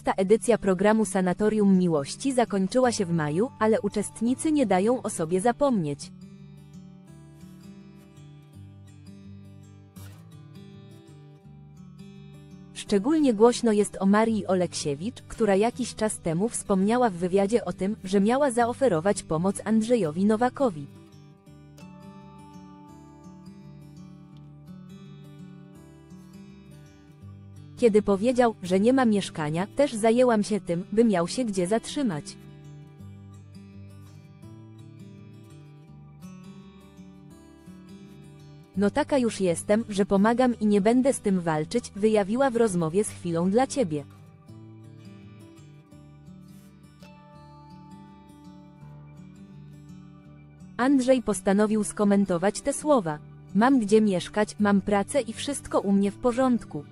Szósta edycja programu Sanatorium Miłości zakończyła się w maju, ale uczestnicy nie dają o sobie zapomnieć. Szczególnie głośno jest o Marii Oleksiewicz, która jakiś czas temu wspomniała w wywiadzie o tym, że miała zaoferować pomoc Andrzejowi Nowakowi. Kiedy powiedział, że nie ma mieszkania, też zajęłam się tym, by miał się gdzie zatrzymać. No taka już jestem, że pomagam i nie będę z tym walczyć, wyjawiła w rozmowie z chwilą dla ciebie. Andrzej postanowił skomentować te słowa. Mam gdzie mieszkać, mam pracę i wszystko u mnie w porządku.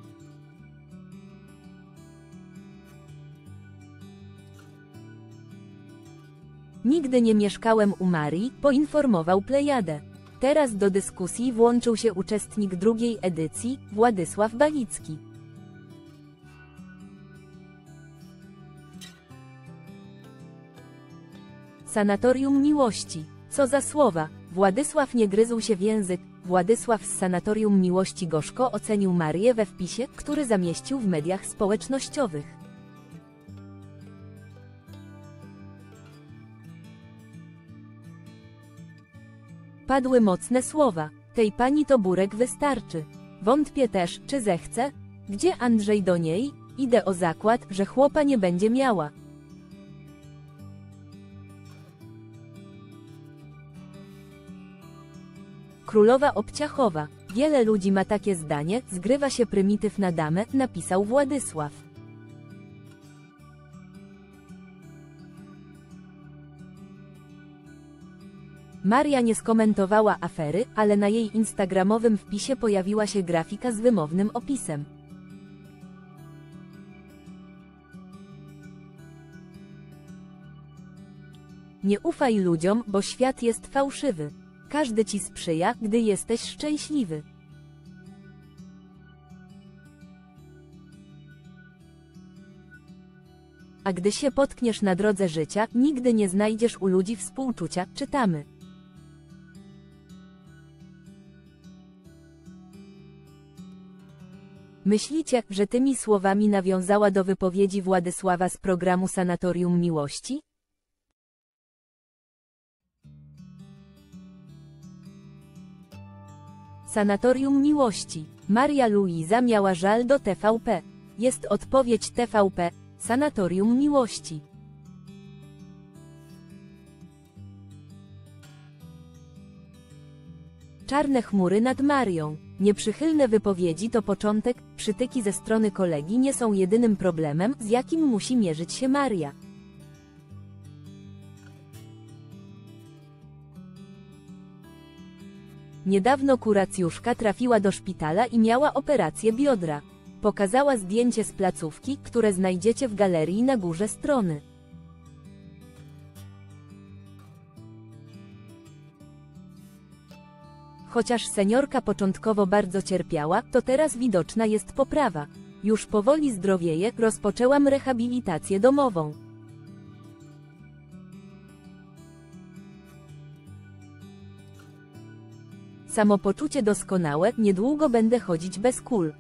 Nigdy nie mieszkałem u Marii, poinformował Plejadę. Teraz do dyskusji włączył się uczestnik drugiej edycji, Władysław Balicki. Sanatorium Miłości. Co za słowa. Władysław nie gryzł się w język. Władysław z Sanatorium Miłości gorzko ocenił Marię we wpisie, który zamieścił w mediach społecznościowych. Padły mocne słowa. Tej pani to burek wystarczy. Wątpię też, czy zechce? Gdzie Andrzej do niej? Idę o zakład, że chłopa nie będzie miała. Królowa Obciachowa. Wiele ludzi ma takie zdanie, zgrywa się prymityw na damę, napisał Władysław. Maria nie skomentowała afery, ale na jej instagramowym wpisie pojawiła się grafika z wymownym opisem. Nie ufaj ludziom, bo świat jest fałszywy. Każdy ci sprzyja, gdy jesteś szczęśliwy. A gdy się potkniesz na drodze życia, nigdy nie znajdziesz u ludzi współczucia, czytamy. Myślicie, że tymi słowami nawiązała do wypowiedzi Władysława z programu Sanatorium Miłości? Sanatorium Miłości. Maria Luiza miała żal do TVP. Jest odpowiedź TVP. Sanatorium Miłości. Czarne chmury nad Marią. Nieprzychylne wypowiedzi to początek, przytyki ze strony kolegi nie są jedynym problemem, z jakim musi mierzyć się Maria. Niedawno kuracjuszka trafiła do szpitala i miała operację biodra. Pokazała zdjęcie z placówki, które znajdziecie w galerii na górze strony. Chociaż seniorka początkowo bardzo cierpiała, to teraz widoczna jest poprawa. Już powoli zdrowieje, rozpoczęłam rehabilitację domową. Samopoczucie doskonałe, niedługo będę chodzić bez kul.